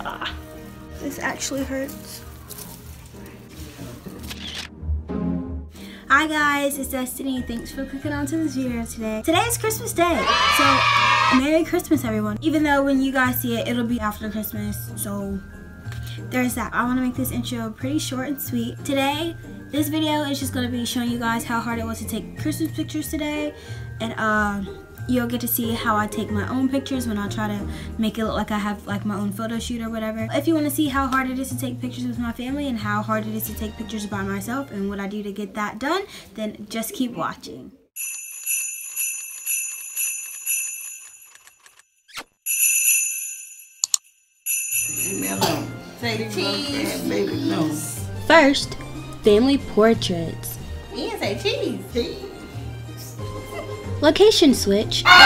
Ah, this actually hurts. Hi guys, it's Destiney. Thanks for clicking onto this video today. Today is Christmas Day, so Merry Christmas everyone. Even though when you guys see it, it'll be after Christmas, so there's that. I want to make this intro pretty short and sweet. Today, this video is just going to be showing you guys how hard it was to take Christmas pictures today, and um, you'll get to see how I take my own pictures when I try to make it look like I have like my own photo shoot or whatever. If you want to see how hard it is to take pictures with my family and how hard it is to take pictures by myself and what I do to get that done, then just keep watching. First, family portraits. You say cheese. Cheese. Location switch. stop,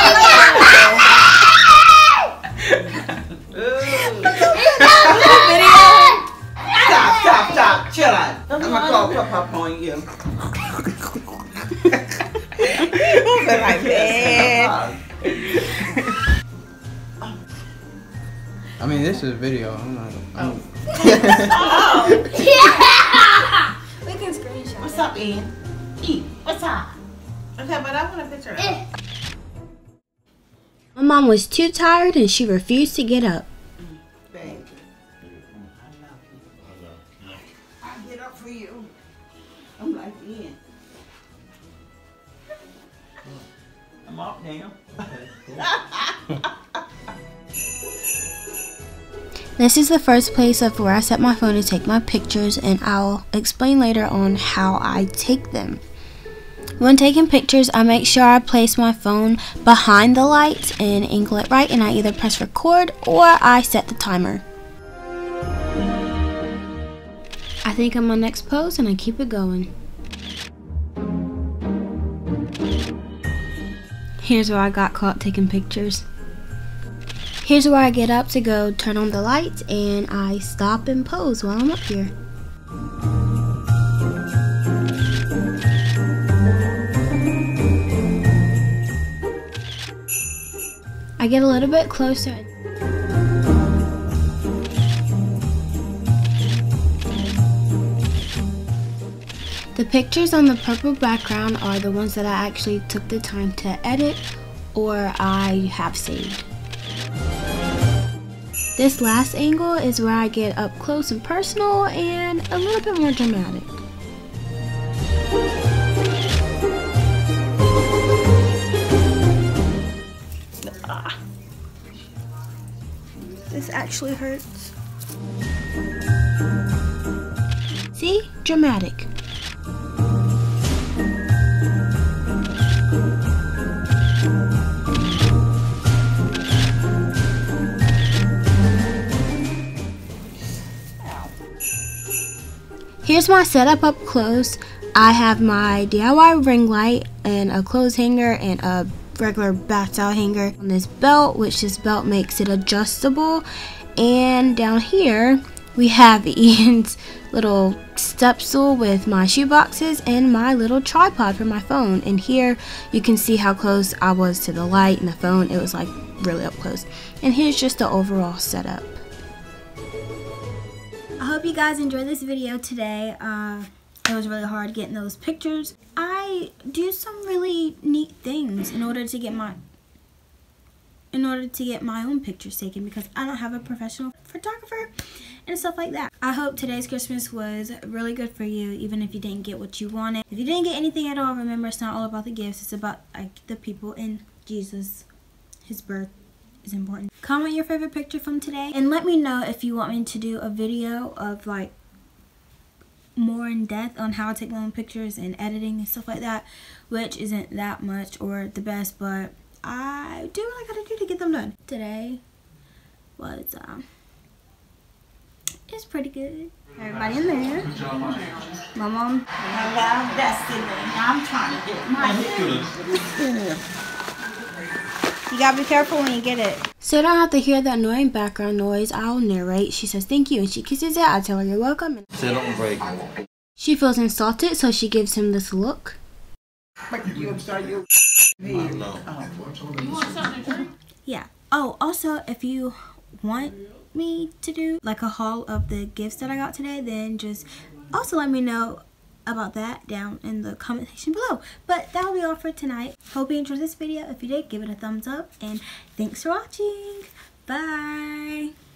stop, stop. Chill out. I'm gonna call Pop on you. Moving like that. I mean, this is a video. I'm not. I'm oh. oh. yeah! We can screenshot. What's up, Ian? E, what's up? Okay, but I want a picture of eh. My mom was too tired and she refused to get up. Baby. I get up for you. I'm like, Ian. I'm up now. This is the first place of where I set my phone to take my pictures and I'll explain later on how I take them. When taking pictures, I make sure I place my phone behind the lights and angle it right and I either press record or I set the timer. I think I'm my next pose and I keep it going. Here's where I got caught taking pictures. Here's where I get up to go turn on the lights and I stop and pose while I'm up here. I get a little bit closer. The pictures on the purple background are the ones that I actually took the time to edit or I have saved. This last angle is where I get up close and personal and a little bit more dramatic. Ah. This actually hurts. See? Dramatic. Here's my setup up close. I have my DIY ring light and a clothes hanger and a regular bath towel hanger on this belt, which this belt makes it adjustable. And down here, we have Ian's little step stool with my shoe boxes and my little tripod for my phone. And here you can see how close I was to the light and the phone. It was like really up close. And here's just the overall setup. I hope you guys enjoyed this video today. Uh, it was really hard getting those pictures. I do some really neat things in order to get my in order to get my own pictures taken because I don't have a professional photographer and stuff like that. I hope today's Christmas was really good for you even if you didn't get what you wanted. If you didn't get anything at all, remember it's not all about the gifts. It's about like the people in Jesus, his birth is important. Comment your favorite picture from today and let me know if you want me to do a video of like more in depth on how to take my own pictures and editing and stuff like that, which isn't that much or the best, but I do what I gotta do to get them done. Today was, um, it's pretty good. Everybody in there. My mom. My destiny. I'm trying to get my You gotta be careful when you get it. So I don't have to hear that annoying background noise. I'll narrate. She says thank you and she kisses it. I tell her you're welcome. Sit on break. She feels insulted, so she gives him this look. Oh, yeah. Oh, also, if you want me to do like a haul of the gifts that I got today, then just also let me know about that down in the comment section below. But that will be all for tonight. Hope you enjoyed this video. If you did, give it a thumbs up. And thanks for watching. Bye.